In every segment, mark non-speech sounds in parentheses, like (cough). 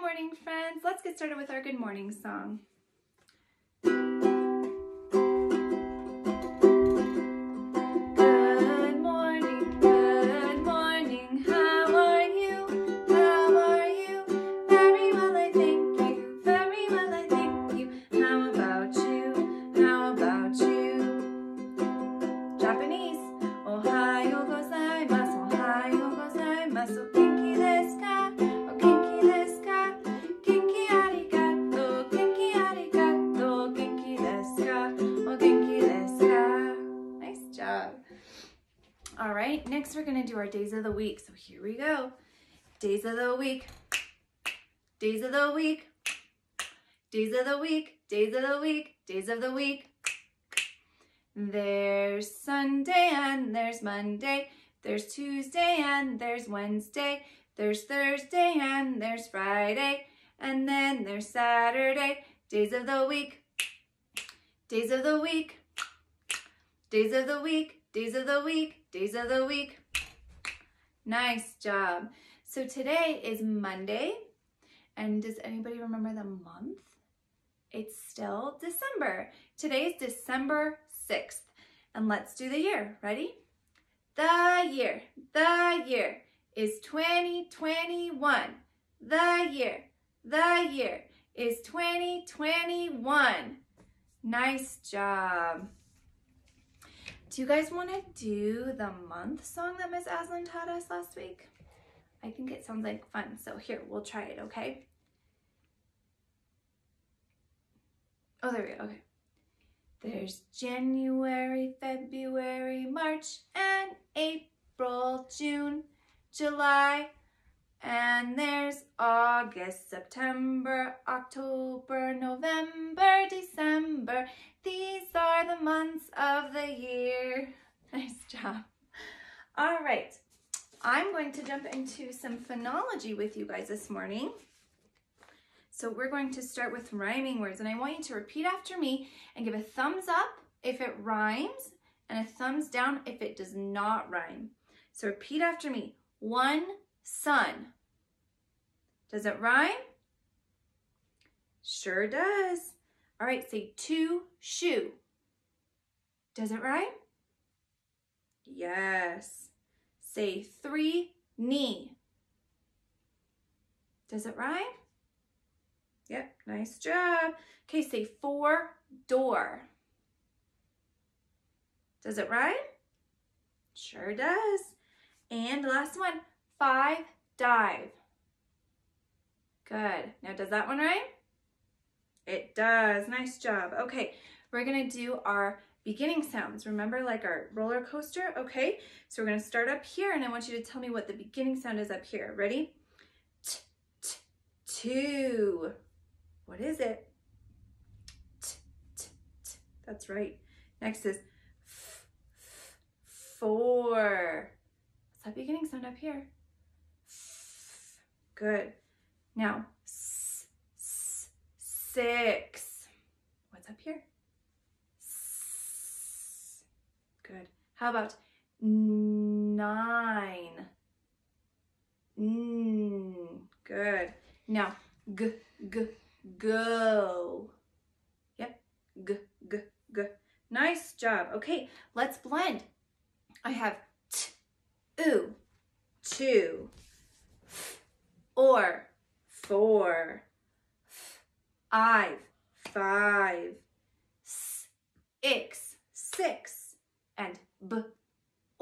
morning, friends. Let's get started with our good morning song. Days of the week. So here we go. Days of the week. Days of the week. Days of the week. Days of the week. Days of the week. There's Sunday and there's Monday. There's Tuesday and there's Wednesday. There's Thursday and there's Friday. And then there's Saturday. Days of the week. Days of the week. Days of the week. Days of the week. Days of the week. Nice job. So today is Monday. And does anybody remember the month? It's still December. Today is December 6th. And let's do the year. Ready? The year, the year is 2021. The year, the year is 2021. Nice job. Do you guys want to do the month song that Miss Aslin taught us last week? I think it sounds like fun. So here, we'll try it, okay? Oh, there we go. Okay. There's January, February, March, and April, June, July, and there's August, September, October, November, December. These are the months of the year. (laughs) Nice job. All right. I'm going to jump into some phonology with you guys this morning. So we're going to start with rhyming words and I want you to repeat after me and give a thumbs up if it rhymes and a thumbs down if it does not rhyme. So repeat after me. One sun. Does it rhyme? Sure does. All right, say two shoe. Does it rhyme? Yes. Say three knee. Does it rhyme? Yep, nice job. Okay, say four door. Does it rhyme? Sure does. And last one, five dive. Good. Now, does that one rhyme? It does. Nice job. Okay, we're going to do our beginning sounds. Remember like our roller coaster? Okay, so we're going to start up here and I want you to tell me what the beginning sound is up here. Ready? T, t, two. What is it? T, t, t. That's right. Next is f, f, four. What's that beginning sound up here? F. Good. Now, s, s, six. What's up here? S. Good. How about nine? Mm, good. Now, g, g, go. Yep, g, g, g. Nice job. Okay, let's blend. I have t, oo, two, or, four, five, s, ix, six, and b,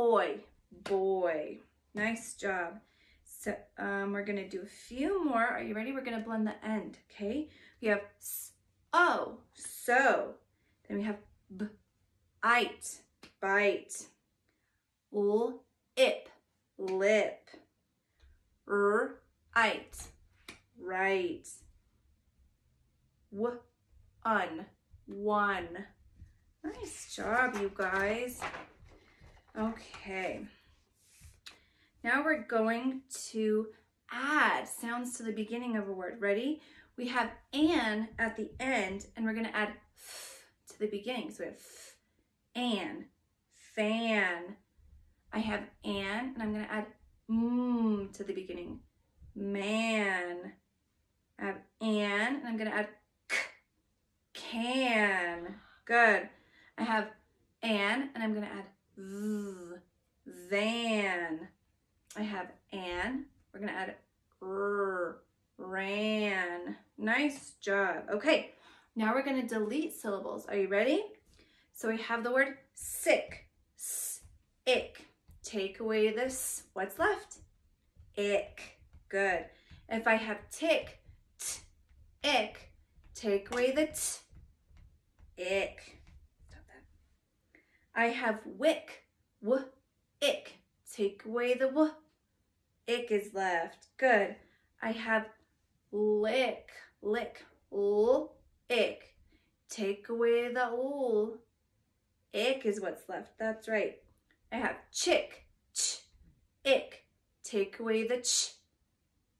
oi, boy. Nice job. So um, we're gonna do a few more. Are you ready? We're gonna blend the end, okay? We have s, oh, so. Then we have b, ite, bite. L, ip, lip. R, ite, right. W, un, one. Nice job, you guys. Okay. Now we're going to add sounds to the beginning of a word. Ready? We have an at the end, and we're going to add f to the beginning. So we have f, an, fan. I have an, and I'm going to add mm to the beginning. Man, Um, I have an, and I'm gonna add k, can. Good. I have an, and I'm gonna add v, van. I have an, we're gonna add r, ran. Nice job. Okay, now we're gonna delete syllables. Are you ready? So we have the word sick, s, ick. Take away this, what's left? Ick. Good. If I have tick, ick, take away the t, ick. I have wick, w, ick. Take away the w, ick is left. Good. I have lick, lick, l, ick. Take away the l, ick is what's left. That's right. I have chick, ch, ick. Take away the ch.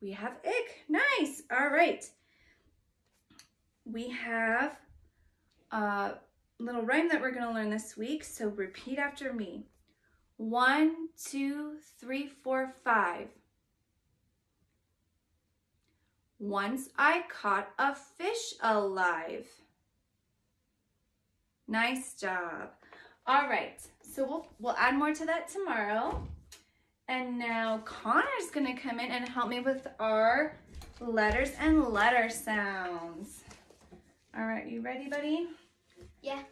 We have ick. Nice. All right. We have a little rhyme that we're going to learn this week. So repeat after me. One, two, three, four, five. Once I caught a fish alive. Nice job. All right, so we'll, we'll add more to that tomorrow. And now Connor's gonna come in and help me with our letters and letter sounds. All right, you ready, buddy? Yeah.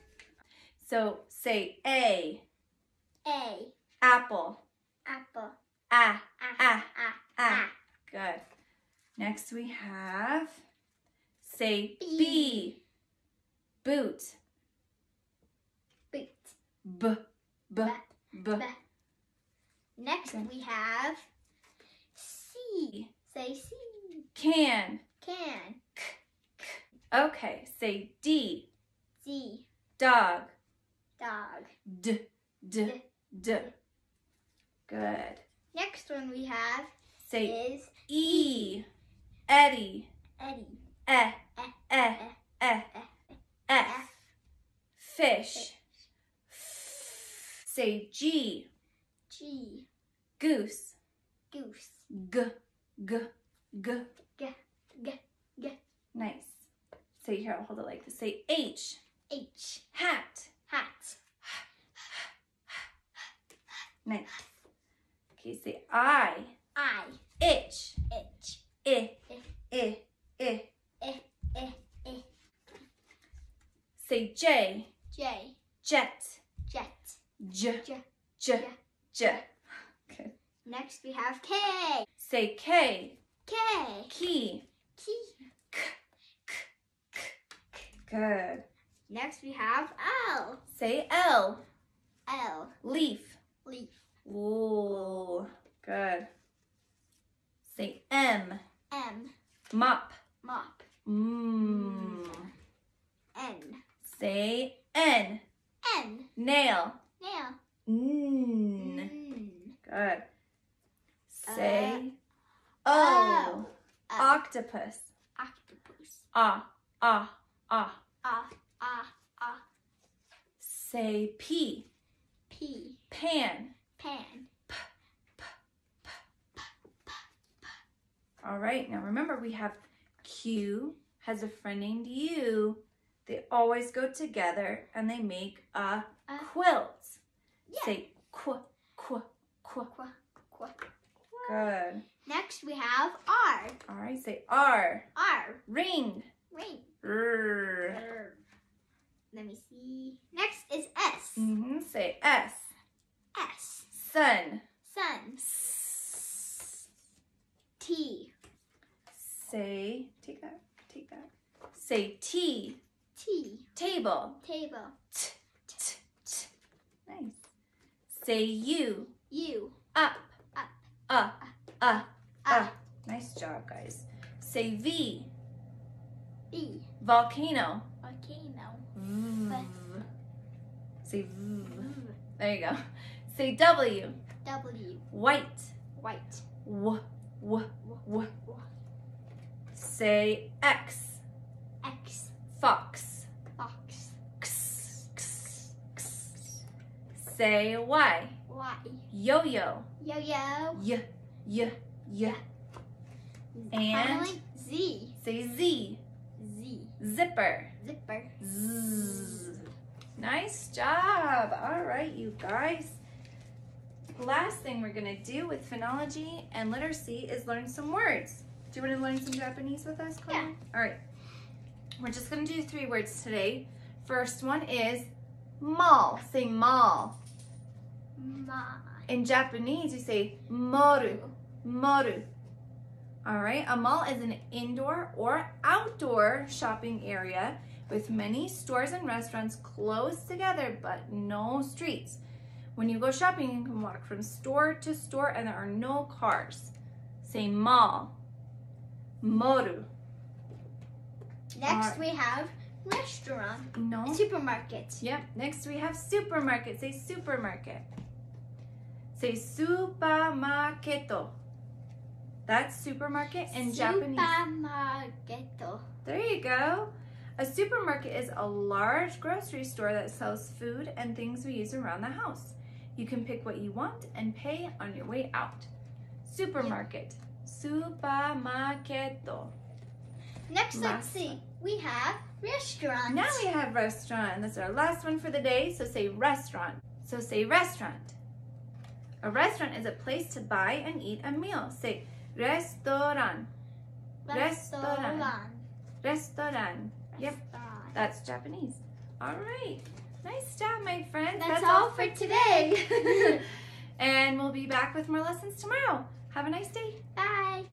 So say A, A. apple, Apple. ah, Ah. ah, Ah. ah. Good. Next we have, say B. B, boot, Boot. b, b, b. B. Next Okay. we have C. Say C. Can. Can. Okay, say D, D. dog, Dog. d, d, d. Good. Next one we have Say is E, Eddie, Eddie. eh, Eh. eh, eh, F, F. fish. Say G, G. goose, Goose. g, g, g. G. G. G. Nice. Say here, I'll hold it like this. Say H, H. hat. Hat. Nice. Okay, say I, I. itch, H. I. I, I. Eh. Eh. Eh. Say J. jet, Jet. j, J. j, j. Good. Next we have K. Say K, K. key, Key. k, k, k, k. Good. Next we have L. Say L, L. leaf. Leaf. Ooh, good. Say M, M. mop. Mop. Mmm. Mm. N. Say N, N. nail. Nail. Mmm. Mm. Good. Say O, O. O. octopus. Octopus. Ah, ah, ah. Ah. Ah. Ah. Say P, P. pan. Pan. P p, p, p, p, p. All right, now remember we have Q has a friend named U. They always go together and they make a A quilt. Yeah. Say qu, qu, qu. Qua. Qua. Good. Next we have R. All right, say R. R. Ring. Ring. R. R. Let me see. Next is S. Mm-hmm. Say S. S. Sun. Sun. S. T. Say, take that, take that. Say T. T. Table. Table. T, t, t. Nice. Say U. U. Up. Up. Uh. Uh. Uh. Uh. Nice job, guys. Say V. V. Volcano. Volcano. Say V. There you go. Say W. W. White. White. W. W. W. W. Say X. X. Fox. Fox. X. X. X. Say Y. Y. Yo-yo. Yo-yo. Y. Y. Y. And- Finally, Z. Say Z. Z. zipper. Zipper. Zzz. Nice job. All right, you guys. Last thing we're gonna do with phonology and literacy is learn some words. Do you want to learn some Japanese with us, Claire? Yeah. All right. We're just gonna do three words today. First one is mall. Say mall. Ma. In Japanese, you say moru. Moru. All right, a mall is an indoor or outdoor shopping area with many stores and restaurants close together but no streets. When you go shopping, you can walk from store to store and there are no cars. Say mall. Moru. Next Alright. we have restaurant. No. Supermarket. Yep. Next we have supermarket. Say supermarket. Say supermarketo. That's supermarket in Japanese. Supermarketo. There you go. A supermarket is a large grocery store that sells food and things we use around the house. You can pick what you want and pay on your way out. Supermarket. Supermarketo. Next, let's see. We have restaurant. Now we have restaurant, and that's our last one for the day. So say restaurant. So say restaurant. A restaurant is a place to buy and eat a meal. Say restaurant. restaurant. Restaurant. Yep. That's Japanese. All right. Nice job, my friends. That's, all for today. (laughs) (laughs) and we'll be back with more lessons tomorrow. Have a nice day. Bye.